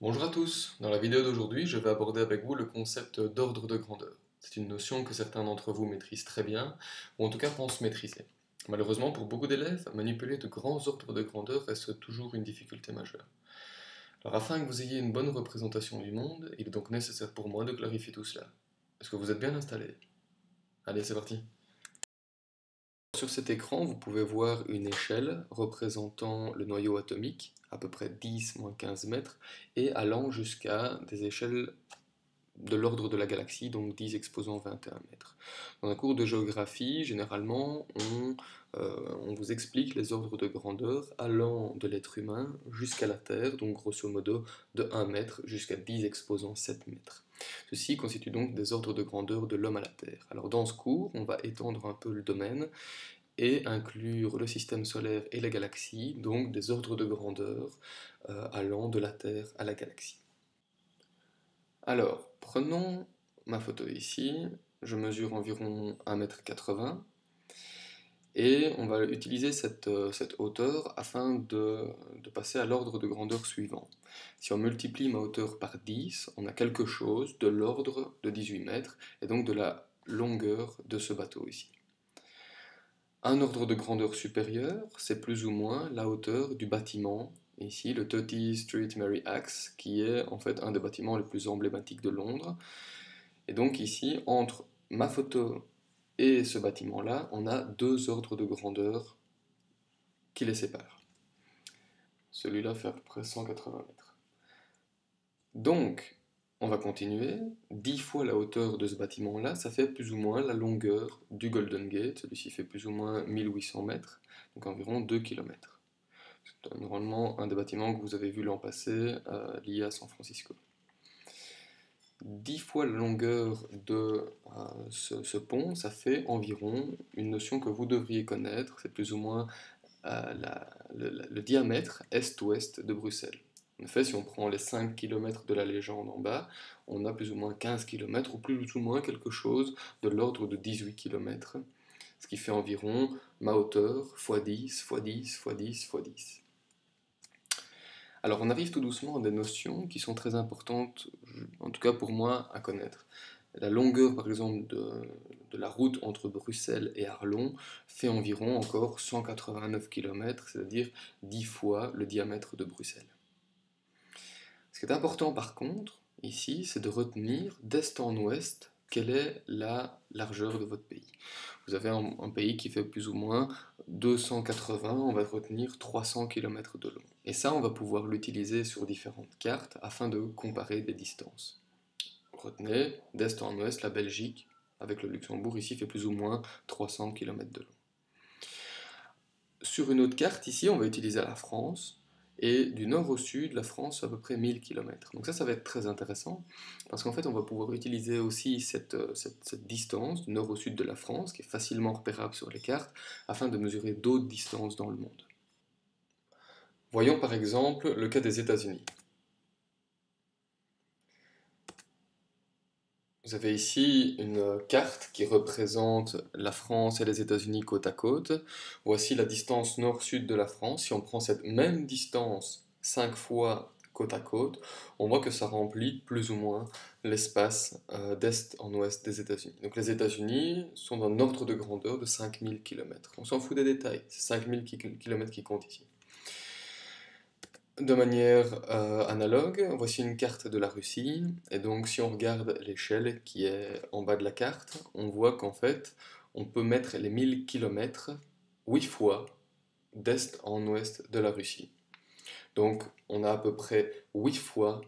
Bonjour à tous, dans la vidéo d'aujourd'hui je vais aborder avec vous le concept d'ordre de grandeur. C'est une notion que certains d'entre vous maîtrisent très bien, ou en tout cas pensent maîtriser. Malheureusement pour beaucoup d'élèves, manipuler de grands ordres de grandeur reste toujours une difficulté majeure. Alors afin que vous ayez une bonne représentation du monde, il est donc nécessaire pour moi de clarifier tout cela. Est-ce que vous êtes bien installé? Allez c'est parti sur cet écran, vous pouvez voir une échelle représentant le noyau atomique, à peu près 10-15 mètres, et allant jusqu'à des échelles de l'ordre de la galaxie, donc 10 exposant 21 mètres. Dans un cours de géographie, généralement, on, euh, on, vous explique les ordres de grandeur allant de l'être humain jusqu'à la Terre, donc grosso modo de 1 mètre jusqu'à 10 exposant 7 mètres. Ceci constitue donc des ordres de grandeur de l'homme à la Terre. Alors dans ce cours, on va étendre un peu le domaine et inclure le système solaire et les galaxies, donc des ordres de grandeur euh, allant de la Terre à la galaxie. Alors, prenons ma photo ici, je mesure environ 1m80, et on va utiliser cette, euh, hauteur afin de, de passer à l'ordre de grandeur suivant. Si on multiplie ma hauteur par 10, on a quelque chose de l'ordre de 18 mètres, et donc de la longueur de ce bateau ici. Un ordre de grandeur supérieur, c'est plus ou moins la hauteur du bâtiment, ici le 30 Street Mary Axe, qui est en fait un des bâtiments les plus emblématiques de Londres. Et donc ici, entre ma photo et ce bâtiment-là, on a deux ordres de grandeur qui les séparent. Celui-là fait à peu près 180 mètres. Donc, on va continuer. 10 fois la hauteur de ce bâtiment-là, ça fait plus ou moins la longueur du Golden Gate. Celui-ci fait plus ou moins 1800 mètres, donc environ 2 km. C'est normalement un des bâtiments que vous avez vu l'an passé, euh, lié à San Francisco. 10 fois la longueur de euh, ce, pont, ça fait environ une notion que vous devriez connaître, c'est plus ou moins euh, le diamètre est-ouest de Bruxelles. En effet, si on prend les 5 km de la légende en bas, on a plus ou moins 15 km, ou plus ou moins quelque chose de l'ordre de 18 km, ce qui fait environ ma hauteur x 10, x 10, x 10, x 10. Alors on arrive tout doucement à des notions qui sont très importantes, en tout cas pour moi, à connaître. La longueur, par exemple, de, de, la route entre Bruxelles et Arlon fait environ encore 189 km, c'est-à-dire 10 fois le diamètre de Bruxelles. Ce qui est important par contre, ici, c'est de retenir d'est en ouest quelle est la largeur de votre pays. Vous avez un, pays qui fait plus ou moins 280, on va retenir 300 km de long. Et ça, on va pouvoir l'utiliser sur différentes cartes afin de comparer des distances. Retenez, d'est en ouest, la Belgique, avec le Luxembourg, ici, fait plus ou moins 300 km de long. Sur une autre carte, ici, on va utiliser la France, et du nord au sud, la France, à peu près 1000 km. Donc ça, ça va être très intéressant, parce qu'en fait, on va pouvoir utiliser aussi cette, euh, cette, cette, distance du nord au sud de la France, qui est facilement repérable sur les cartes, afin de mesurer d'autres distances dans le monde. Voyons par exemple le cas des États-Unis. Vous avez ici une carte qui représente la France et les États-Unis côte à côte. Voici la distance nord-sud de la France. Si on prend cette même distance 5 fois côte à côte, on voit que ça remplit plus ou moins l'espace euh, d'est en ouest des États-Unis. Donc les États-Unis sont d'un ordre de grandeur de 5000 km. On s'en fout des détails, c'est 5000 km qui comptent ici. De manière euh, analogue, voici une carte de la Russie, et donc si on regarde l'échelle qui est en bas de la carte, on voit qu'en fait, on peut mettre les 1000 km 8 fois d'est en ouest de la Russie. Donc on a à peu près 8 fois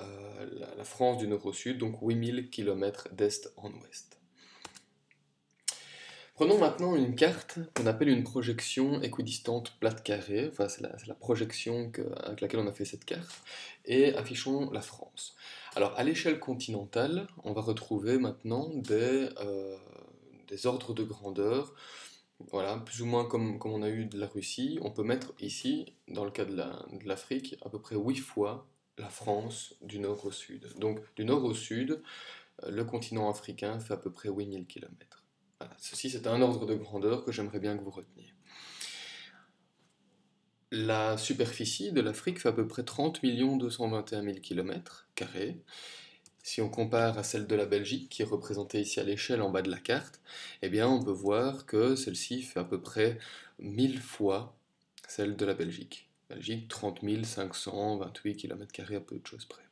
euh, la France du nord au sud, donc 8000 km d'est en ouest. Prenons maintenant une carte qu'on appelle une projection équidistante plate carrée, enfin c'est la, projection avec laquelle on a fait cette carte, et affichons la France. Alors à l'échelle continentale, on va retrouver maintenant des, euh, ordres de grandeur, voilà, plus ou moins comme, comme, on a eu de la Russie, on peut mettre ici, dans le cas de l'Afrique, à peu près 8 fois la France du nord au sud. Donc du nord au sud, euh, le continent africain fait à peu près 8000 km ceci c'est un ordre de grandeur que j'aimerais bien que vous reteniez. La superficie de l'Afrique fait à peu près 30 221 000 km. Si on compare à celle de la Belgique, qui est représentée ici à l'échelle en bas de la carte, eh bien on peut voir que celle-ci fait à peu près 1000 fois celle de la Belgique. Belgique, 30 528 km à peu de choses près.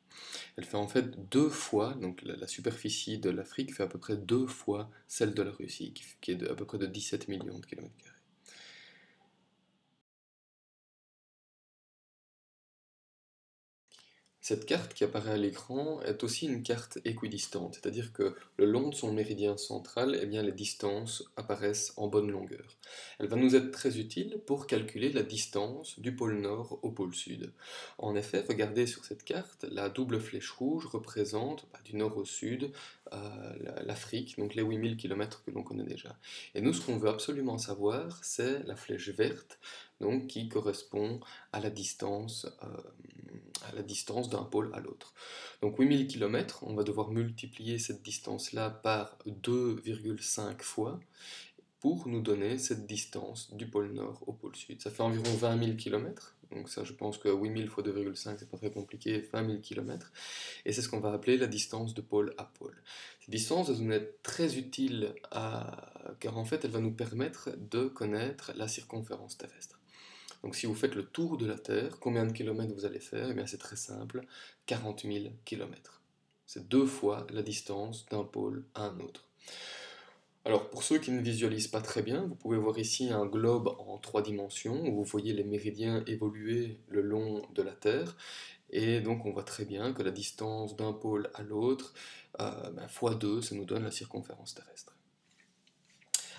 Elle fait en fait deux fois, donc la, superficie de l'Afrique fait à peu près deux fois celle de la Russie, qui, est à peu près de 17 millions de kilomètres carrés. Cette carte qui apparaît à l'écran est aussi une carte équidistante, c'est-à-dire que le long de son méridien central, eh les distances apparaissent en bonne longueur. Elle va nous être très utile pour calculer la distance du pôle nord au pôle sud. En effet, regardez sur cette carte, la double flèche rouge représente bah, du nord au sud euh, l'Afrique, donc les 8000 km que l'on connaît déjà. Et nous, ce qu'on veut absolument savoir, c'est la flèche verte, donc qui correspond à la distance euh, à la distance d'un pôle à l'autre. Donc 8000 km, on va devoir multiplier cette distance-là par 2,5 fois pour nous donner cette distance du pôle nord au pôle sud. Ça fait environ 20 000 km, donc ça je pense que 8000 fois 2,5 c'est pas très compliqué, 20 000 km, et c'est ce qu'on va appeler la distance de pôle à pôle. Cette distance va nous être très utile car en fait elle va nous permettre de connaître la circonférence terrestre. Donc si vous faites le tour de la Terre, combien de kilomètres vous allez faire? Eh bien c'est très simple, 40 000 kilomètres. C'est deux fois la distance d'un pôle à un autre. Alors pour ceux qui ne visualisent pas très bien, vous pouvez voir ici un globe en trois dimensions où vous voyez les méridiens évoluer le long de la Terre. Et donc on voit très bien que la distance d'un pôle à l'autre, euh, ben, fois 2, ça nous donne la circonférence terrestre.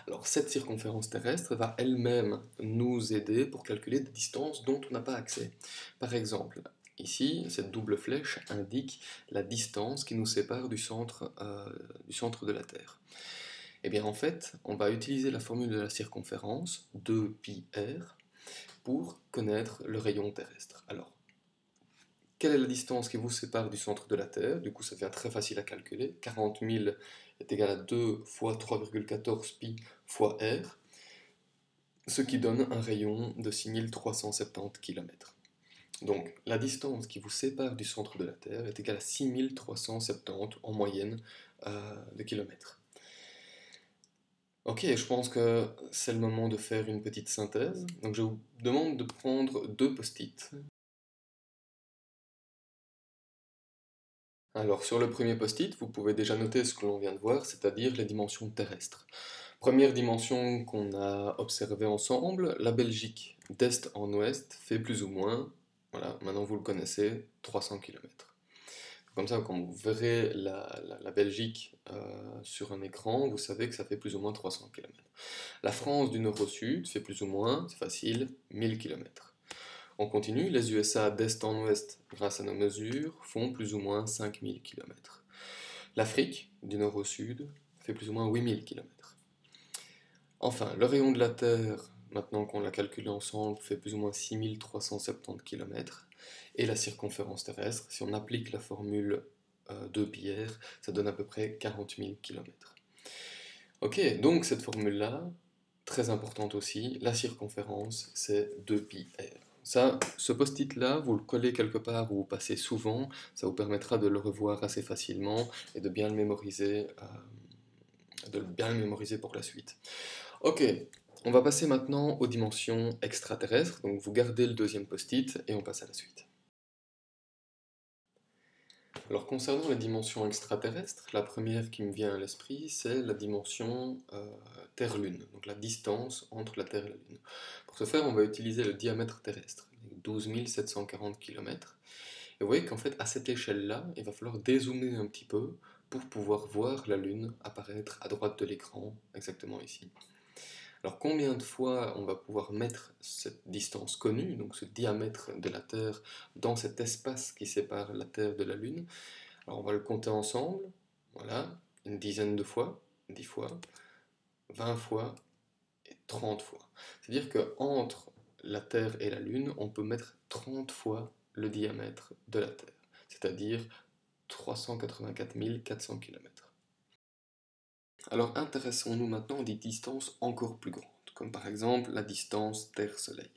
Alors cette circonférence terrestre va elle-même nous aider pour calculer des distances dont on n'a pas accès. Par exemple, ici, cette double flèche indique la distance qui nous sépare du centre, euh, du centre de la Terre. Et eh bien en fait, on va utiliser la formule de la circonférence, 2πr, pour connaître le rayon terrestre. Alors, quelle est la distance qui vous sépare du centre de la Terre? Du coup, ça devient très facile à calculer. 40 000 est égal à 2 fois 3,14 pi fois r, ce qui donne un rayon de 6370 km. Donc la distance qui vous sépare du centre de la Terre est égale à 6370 en moyenne euh, de kilomètres. Ok, je pense que c'est le moment de faire une petite synthèse. Donc je vous demande de prendre deux post-it Alors sur le premier post-it, vous pouvez déjà noter ce que l'on vient de voir, c'est-à-dire les dimensions terrestres. Première dimension qu'on a observée ensemble, la Belgique d'est en ouest fait plus ou moins, voilà, maintenant vous le connaissez, 300 km. Comme ça, quand vous verrez la, Belgique euh, sur un écran, vous savez que ça fait plus ou moins 300 km. La France du nord au sud fait plus ou moins, c'est facile, 1000 km. On continue, les USA d'est en ouest, grâce à nos mesures, font plus ou moins 5000 km. L'Afrique, du nord au sud, fait plus ou moins 8000 km. Enfin, le rayon de la Terre, maintenant qu'on l'a calculé ensemble, fait plus ou moins 6370 km. Et la circonférence terrestre, si on applique la formule euh, de Pierre, ça donne à peu près 40 000 km. Ok, donc cette formule-là, très importante aussi, la circonférence, c'est 2πr. Ça, ce post-it là, vous le collez quelque part où vous passez souvent, ça vous permettra de le revoir assez facilement et de bien le mémoriser, euh, de bien le mémoriser pour la suite. Ok, on va passer maintenant aux dimensions extraterrestres, donc vous gardez le deuxième post-it et on passe à la suite. Alors concernant les dimensions extraterrestres, la première qui me vient à l'esprit, c'est la dimension euh, Terre-Lune, donc la distance entre la Terre et la Lune. Pour ce faire, on va utiliser le diamètre terrestre, 12 740 km. Et vous voyez qu'en fait, à cette échelle-là, il va falloir dézoomer un petit peu pour pouvoir voir la Lune apparaître à droite de l'écran, exactement ici. Alors combien de fois on va pouvoir mettre cette distance connue, donc ce diamètre de la Terre, dans cet espace qui sépare la Terre de la Lune? Alors on va le compter ensemble, voilà, une dizaine de fois, 10 fois, 20 fois et 30 fois. C'est-à-dire qu'entre la Terre et la Lune, on peut mettre 30 fois le diamètre de la Terre, c'est-à-dire 384 400 km. Alors intéressons-nous maintenant à des distances encore plus grandes. comme par exemple la distance Terre-Soleil.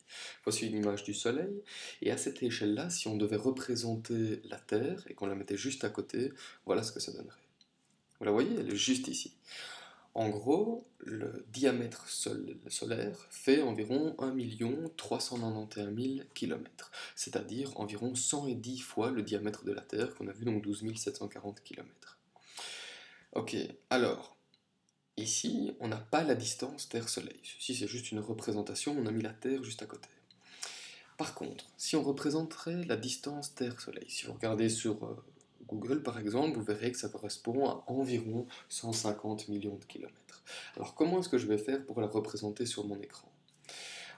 Voici une image du Soleil, et à cette échelle-là, si on devait représenter la Terre et qu'on la mettait juste à côté, voilà ce que ça donnerait. Vous la voyez, elle est juste ici. En gros, le diamètre solaire fait environ 1 391 000 km, c'est-à-dire environ 110 fois le diamètre de la Terre qu'on a vu, donc 12 740 km. Ok, alors, ici, on n'a pas la distance Terre-Soleil. Ceci, c'est juste une représentation, on a mis la Terre juste à côté. Par contre, si on représenterait la distance Terre-Soleil, si vous regardez sur euh, Google, par exemple, vous verrez que ça correspond à environ 150 millions de kilomètres. Alors comment est-ce que je vais faire pour la représenter sur mon écran?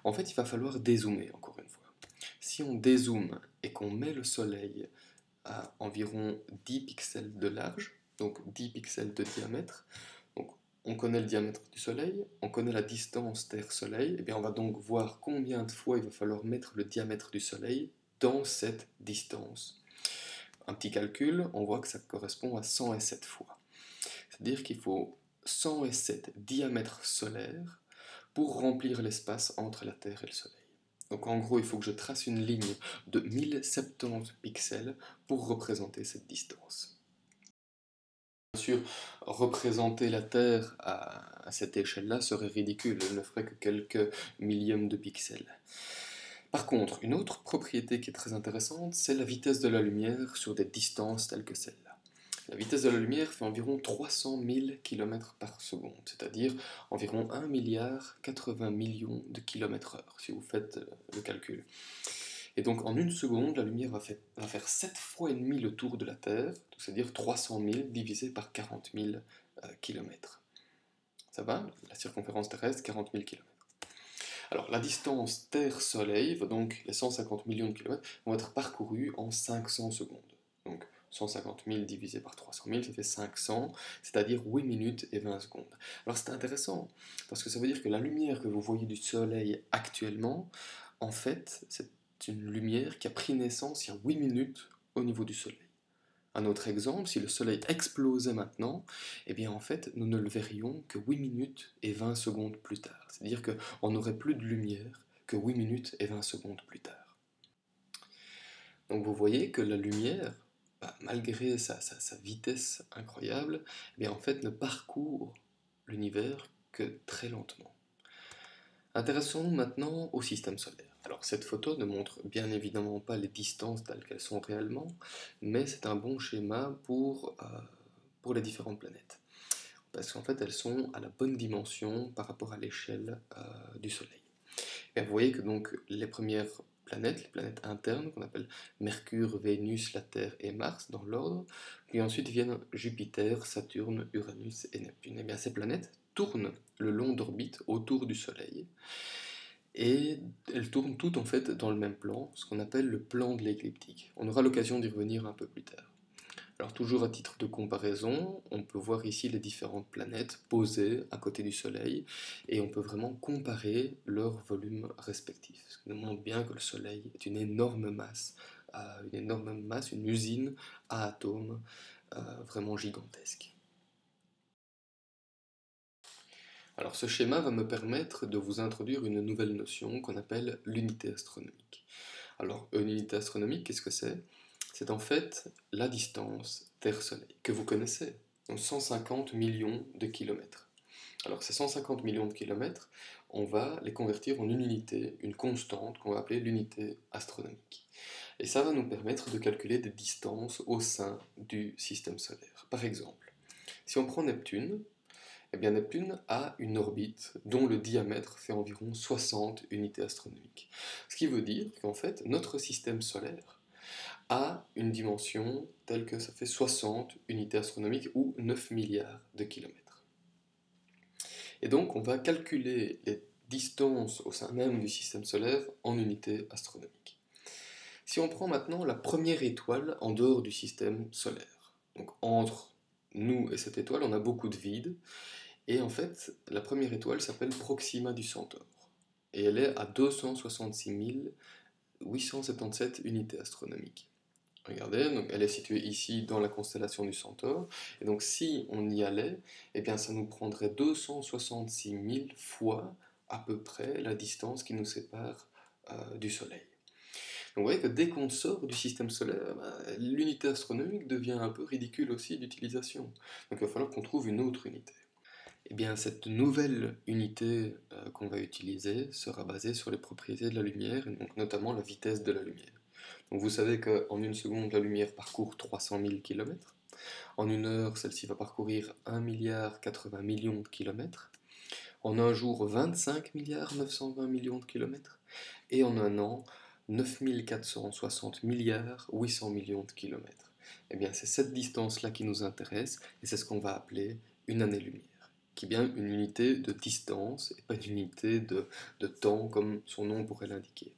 En fait, il va falloir dézoomer, encore une fois. Si on dézoome et qu'on met le Soleil à environ 10 pixels de large, donc 10 pixels de diamètre, donc on connaît le diamètre du Soleil, on connaît la distance Terre-Soleil, et bien on va donc voir combien de fois il va falloir mettre le diamètre du Soleil dans cette distance un petit calcul, on voit que ça correspond à 107 fois. C'est-à-dire qu'il faut 107 diamètres solaires pour remplir l'espace entre la Terre et le Soleil. Donc en gros, il faut que je trace une ligne de 1070 pixels pour représenter cette distance. Bien sûr, représenter la Terre à, cette échelle-là serait ridicule, elle ne ferait que quelques millièmes de pixels. Par contre, une autre propriété qui est très intéressante, c'est la vitesse de la lumière sur des distances telles que celle-là. La vitesse de la lumière fait environ 300 000 km par seconde, c'est-à-dire environ 1 milliard 80 millions de km heure, si vous faites euh, le calcul. Et donc en une seconde, la lumière va, faire 7 fois et demi le tour de la Terre, c'est-à-dire 300 000 divisé par 40 000 km. Ça va? La circonférence terrestre, 40 000 km. Alors la distance Terre-Soleil, donc les 150 millions de kilomètres, vont être parcourus en 500 secondes. Donc 150 000 divisé par 300 000, ça fait 500, c'est-à-dire 8 minutes et 20 secondes. Alors c'est intéressant, parce que ça veut dire que la lumière que vous voyez du Soleil actuellement, en fait, c'est une lumière qui a pris naissance il y a 8 minutes au niveau du Soleil. Un autre exemple, si le Soleil explosait maintenant, eh bien en fait, nous ne le verrions que 8 minutes et 20 secondes plus tard. C'est-à-dire qu'on n'aurait plus de lumière que 8 minutes et 20 secondes plus tard. Donc vous voyez que la lumière, bah, malgré sa, vitesse incroyable, eh en fait ne parcourt l'univers que très lentement. Intéressons-nous maintenant au système solaire. Alors cette photo ne montre bien évidemment pas les distances telles qu'elles sont réellement, mais c'est un bon schéma pour, euh, les différentes planètes. Parce qu'en fait elles sont à la bonne dimension par rapport à l'échelle euh, du Soleil. Et vous voyez que donc les premières planètes, les planètes internes qu'on appelle Mercure, Vénus, la Terre et Mars dans l'ordre, puis ensuite viennent Jupiter, Saturne, Uranus et Neptune. Et bien ces planètes tournent le long d'orbite autour du Soleil et elles tournent toutes en fait dans le même plan, ce qu'on appelle le plan de l'écliptique. On aura l'occasion d'y revenir un peu plus tard. Alors toujours à titre de comparaison, on peut voir ici les différentes planètes posées à côté du Soleil et on peut vraiment comparer leurs volumes respectifs. Ce qui nous montre bien que le Soleil est une énorme masse, euh, une énorme masse, une usine à atomes euh, vraiment gigantesque. Alors ce schéma va me permettre de vous introduire une nouvelle notion qu'on appelle l'unité astronomique. Alors une unité astronomique, qu'est-ce que c'est? C'est en fait la distance Terre-Soleil, que vous connaissez, donc 150 millions de kilomètres. Alors ces 150 millions de kilomètres, on va les convertir en une unité, une constante qu'on va appeler l'unité astronomique. Et ça va nous permettre de calculer des distances au sein du système solaire. Par exemple, si on prend Neptune, eh bien, Neptune a une orbite dont le diamètre fait environ 60 unités astronomiques. Ce qui veut dire qu'en fait, notre système solaire a une dimension telle que ça fait 60 unités astronomiques ou 9 milliards de kilomètres. Et donc, on va calculer les distances au sein même du système solaire en unités astronomiques. Si on prend maintenant la première étoile en dehors du système solaire, donc entre nous et cette étoile, on a beaucoup de vide, et en fait, la première étoile s'appelle Proxima du Centaure. Et elle est à 266 877 unités astronomiques. Regardez, donc elle est située ici dans la constellation du Centaure. Et donc si on y allait, eh bien ça nous prendrait 266 000 fois à peu près la distance qui nous sépare euh, du Soleil. Vous voyez que dès qu'on sort du système solaire, bah, l'unité astronomique devient un peu ridicule aussi d'utilisation. Donc il va falloir qu'on trouve une autre unité. Eh bien, cette nouvelle unité euh, qu'on va utiliser sera basée sur les propriétés de la lumière, donc notamment la vitesse de la lumière. Donc vous savez qu'en une seconde, la lumière parcourt 300 000 km. En une heure, celle-ci va parcourir 1 milliard 80 millions de kilomètres. En un jour, 25 milliards 920 millions de kilomètres. Et en un an, 9460 milliards 800 millions de kilomètres. Eh bien, c'est cette distance-là qui nous intéresse, et c'est ce qu'on va appeler une année-lumière, qui est bien une unité de distance, et pas une unité de, temps, comme son nom pourrait l'indiquer.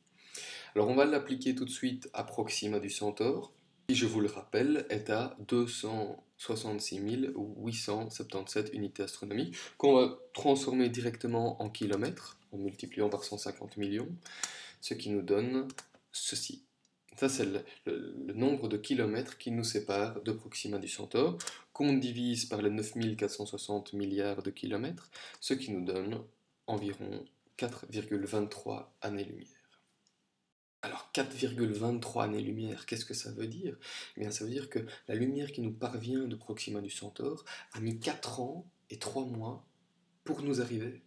Alors, on va l'appliquer tout de suite à Proxima du Centaure, qui, je vous le rappelle, est à 266 877 unités astronomiques, qu'on va transformer directement en kilomètres, en multipliant par 150 millions ce qui nous donne ceci. Ça, c'est le, nombre de kilomètres qui nous sépare de Proxima du Centaure, qu'on divise par les 9460 milliards de kilomètres, ce qui nous donne environ 4,23 années-lumière. Alors 4,23 années-lumière, qu'est-ce que ça veut dire? Eh bien ça veut dire que la lumière qui nous parvient de Proxima du Centaure a mis 4 ans et 3 mois pour nous arriver.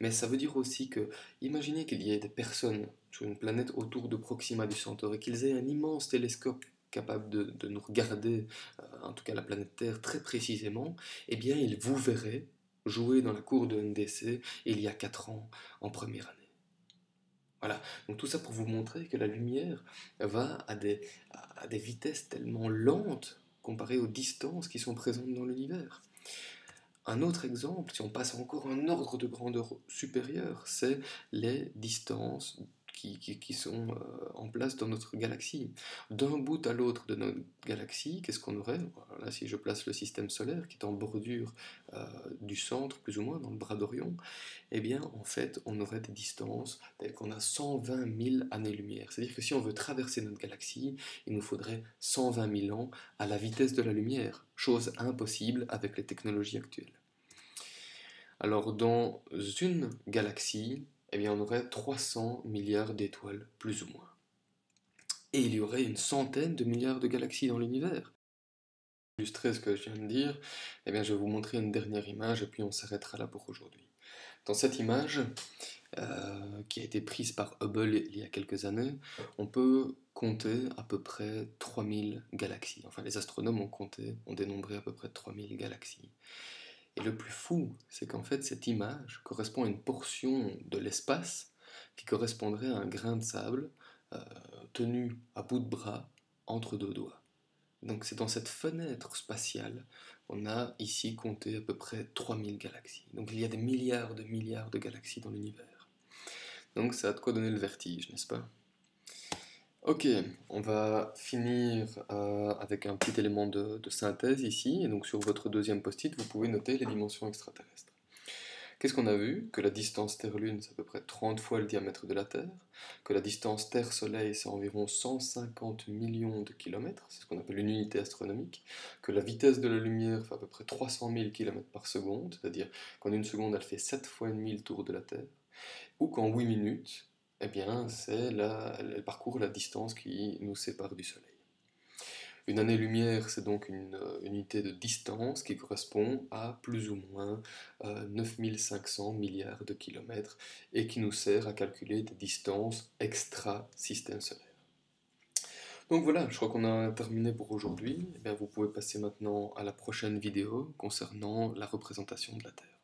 Mais ça veut dire aussi que, imaginez qu'il y ait des personnes sur une planète autour de Proxima du Centaure et qu'ils aient un immense télescope capable de, nous regarder, euh, en tout cas la planète Terre, très précisément, eh bien ils vous verraient jouer dans la cour de NDC il y a 4 ans, en première année. Voilà, donc tout ça pour vous montrer que la lumière va à des, à des vitesses tellement lentes comparées aux distances qui sont présentes dans l'univers. Un autre exemple, si on passe encore un ordre de grandeur supérieur, c'est les distances qui, sont euh, en place dans notre galaxie. D'un bout à l'autre de notre galaxie, qu'est-ce qu'on aurait? Là, si je place le système solaire qui est en bordure euh, du centre, plus ou moins, dans le bras d'Orion, eh bien, en fait, on aurait des distances telles qu'on a 120 000 années-lumière. C'est-à-dire que si on veut traverser notre galaxie, il nous faudrait 120 000 ans à la vitesse de la lumière chose impossible avec les technologies actuelles. Alors dans une galaxie, eh bien, on aurait 300 milliards d'étoiles, plus ou moins. Et il y aurait une centaine de milliards de galaxies dans l'univers. Pour illustrer ce que je viens de dire, eh bien, je vais vous montrer une dernière image et puis on s'arrêtera là pour aujourd'hui. Dans cette image, euh, qui a été prise par Hubble il y a quelques années, on peut compter à peu près 3000 galaxies. Enfin, les astronomes ont compté, ont dénombré à peu près 3000 galaxies. Et le plus fou, c'est qu'en fait, cette image correspond à une portion de l'espace qui correspondrait à un grain de sable euh, tenu à bout de bras entre deux doigts. Donc c'est dans cette fenêtre spatiale on a ici compté à peu près 3000 galaxies. Donc il y a des milliards de milliards de galaxies dans l'univers. Donc ça a de quoi donner le vertige, n'est-ce pas? Ok, on va finir euh, avec un petit élément de, synthèse ici. Et donc sur votre deuxième post-it, vous pouvez noter les dimensions extraterrestres. Qu'est-ce qu'on a vu? Que la distance Terre-Lune, c'est à peu près 30 fois le diamètre de la Terre, que la distance Terre-Soleil, c'est environ 150 millions de kilomètres, c'est ce qu'on appelle une unité astronomique, que la vitesse de la lumière fait à peu près 300 000 km par seconde, c'est-à-dire qu'en une seconde, elle fait 7 fois et demi le tour de la Terre, ou qu'en 8 minutes, eh bien, c'est elle parcourt la distance qui nous sépare du Soleil. Une année-lumière, c'est donc une, euh, unité de distance qui correspond à plus ou moins 9500 euh, milliards de kilomètres et qui nous sert à calculer des distances extra-système solaire. Donc voilà, je crois qu'on a terminé pour aujourd'hui. Eh vous pouvez passer maintenant à la prochaine vidéo concernant la représentation de la Terre.